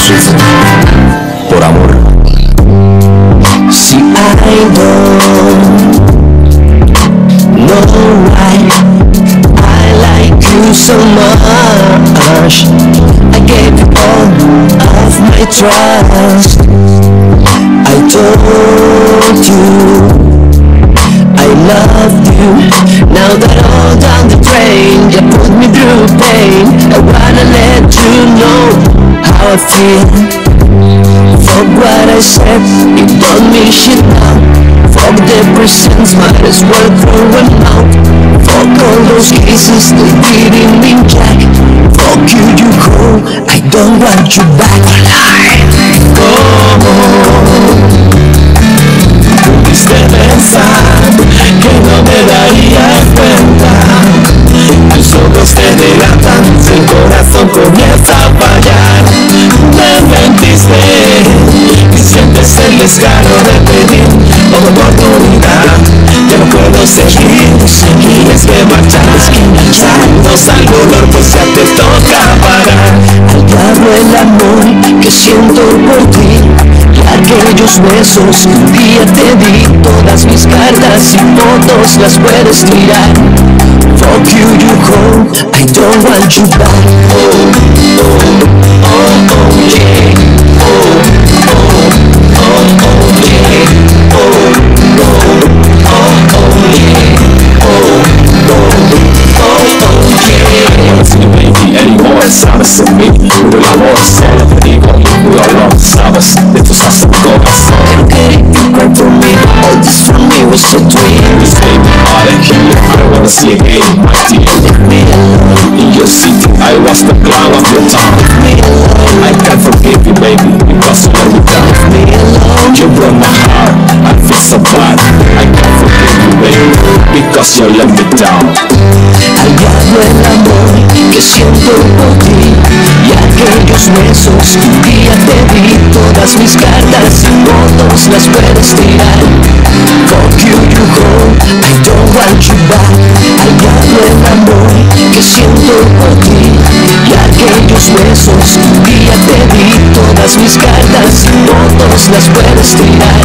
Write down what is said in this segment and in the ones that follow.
sufro por amor. See, I don't know why I like you so much. I gave you all of my trust. I told you I loved you. Now that all down the drain, you put me through pain. I wanna let you know feel. Fuck what I said, it don't mean shit now. Fuck presents, might as well throw them out. Fuck all those cases, they didn't mean jack. Fuck you, you go, I don't want you back descaro de pedir otra oportunidad Ya no puedo seguir, tienes que marchar. Saludos al dolor pues ya te toca parar. Al diablo el amor que siento por ti Y aquellos besos que un día te di. Todas mis cartas y fotos las puedes tirar. Fuck you, you go, I don't want you back was your dream Please baby, all that here I wanna see again, my dear Leave me alone, In your city, I was the clown of your town leave me alone I can't forgive you baby, because you let me down Leave me alone You broke my heart, I feel so bad. I can't forgive you baby, because you let me down Al diablo el amor que siento por ti Y aquellos besos que un día te di Todas mis cartas y fotos las puedes tirar las puedes tirar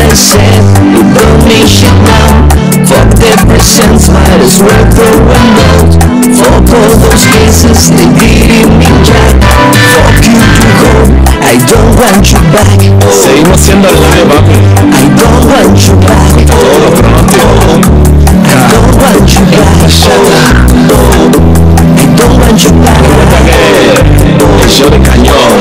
I said You don't need shit now Fuck every sense, might as well throw a note Fuck all those cases, they didn't mean jack Fuck you to go, I don't want you back. Seguimos siendo el labio, papi. I don't want you back. Con I don't want you back. Oh, oh. I don't want you back. Recuerda que el show de cañón,